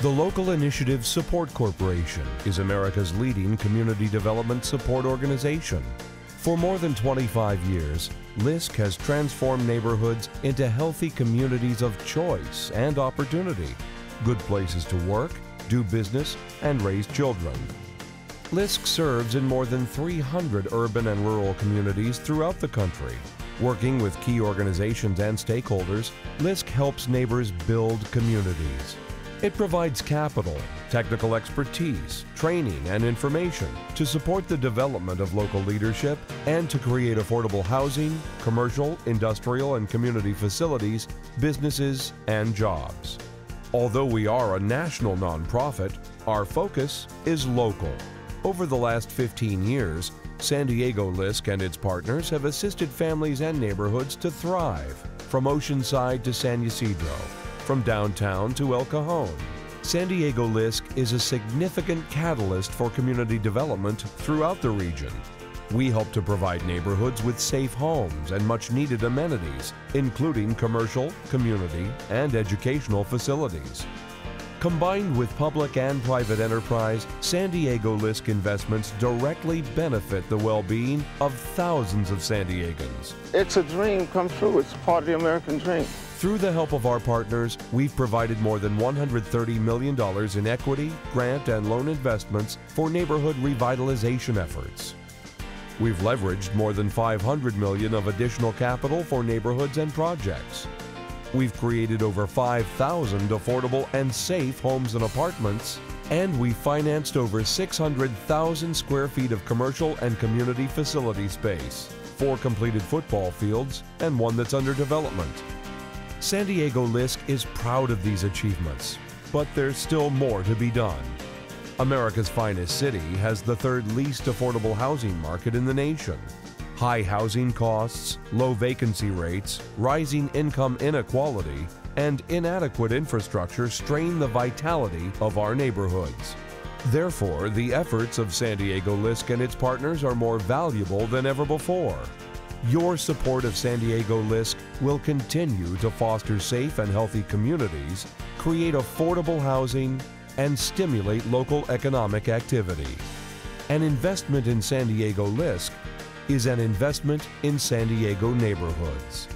The Local Initiative Support Corporation is America's leading community development support organization. For more than 25 years, LISC has transformed neighborhoods into healthy communities of choice and opportunity, good places to work, do business, and raise children. LISC serves in more than 300 urban and rural communities throughout the country. Working with key organizations and stakeholders, LISC helps neighbors build communities. It provides capital, technical expertise, training, and information to support the development of local leadership and to create affordable housing, commercial, industrial, and community facilities, businesses, and jobs. Although we are a national nonprofit, our focus is local. Over the last 15 years, San Diego LISC and its partners have assisted families and neighborhoods to thrive, from Oceanside to San Ysidro, from downtown to El Cajon. San Diego LISC is a significant catalyst for community development throughout the region. We help to provide neighborhoods with safe homes and much needed amenities, including commercial, community, and educational facilities. Combined with public and private enterprise, San Diego LISC investments directly benefit the well-being of thousands of San Diegans. It's a dream come true. It's part of the American dream. Through the help of our partners, we've provided more than $130 million in equity, grant, and loan investments for neighborhood revitalization efforts. We've leveraged more than 500 million of additional capital for neighborhoods and projects. We've created over 5,000 affordable and safe homes and apartments, and we financed over 600,000 square feet of commercial and community facility space, four completed football fields, and one that's under development. San Diego LISC is proud of these achievements, but there's still more to be done. America's finest city has the third least affordable housing market in the nation. High housing costs, low vacancy rates, rising income inequality, and inadequate infrastructure strain the vitality of our neighborhoods. Therefore, the efforts of San Diego LISC and its partners are more valuable than ever before. Your support of San Diego LISC will continue to foster safe and healthy communities, create affordable housing, and stimulate local economic activity. An investment in San Diego LISC is an investment in San Diego neighborhoods.